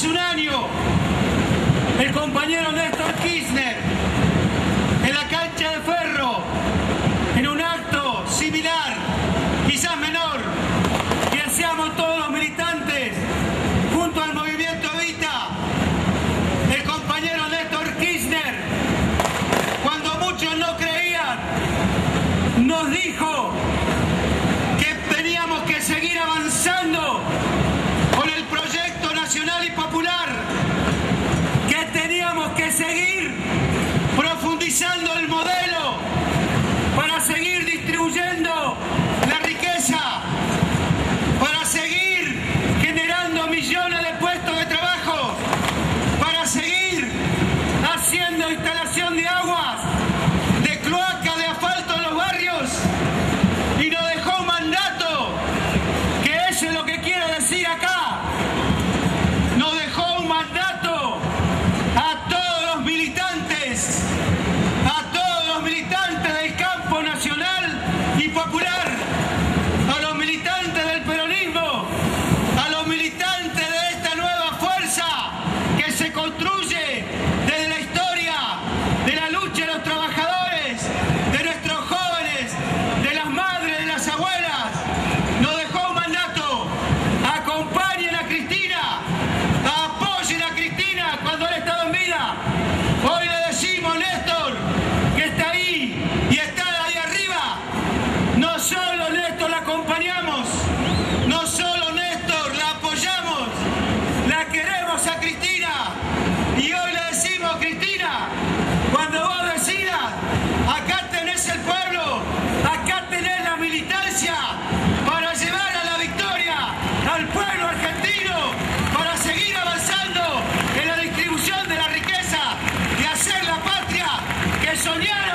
hace un año el compañero Néstor Kirchner Yeah.